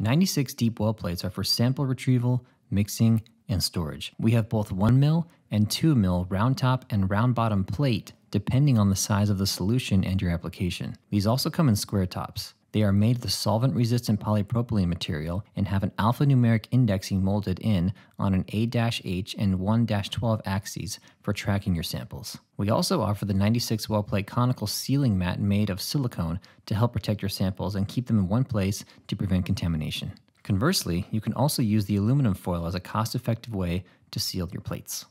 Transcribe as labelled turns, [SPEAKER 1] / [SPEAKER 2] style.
[SPEAKER 1] 96 deep well plates are for sample retrieval, mixing, and storage. We have both 1 mil and 2 mil round top and round bottom plate depending on the size of the solution and your application. These also come in square tops. They are made of the solvent resistant polypropylene material and have an alphanumeric indexing molded in on an A H and 1 12 axes for tracking your samples. We also offer the 96 well plate conical sealing mat made of silicone to help protect your samples and keep them in one place to prevent contamination. Conversely, you can also use the aluminum foil as a cost effective way to seal your plates.